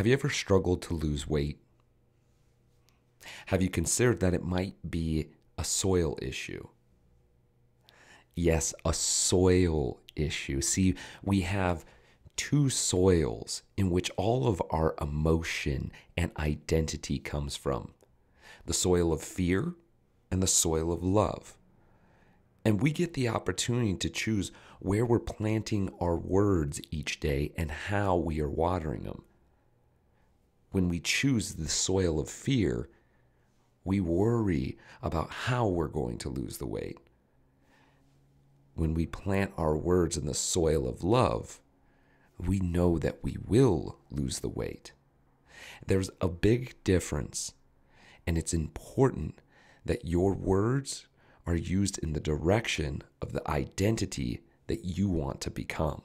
Have you ever struggled to lose weight? Have you considered that it might be a soil issue? Yes, a soil issue. See, we have two soils in which all of our emotion and identity comes from the soil of fear and the soil of love. And we get the opportunity to choose where we're planting our words each day and how we are watering them. When we choose the soil of fear, we worry about how we're going to lose the weight. When we plant our words in the soil of love, we know that we will lose the weight. There's a big difference, and it's important that your words are used in the direction of the identity that you want to become.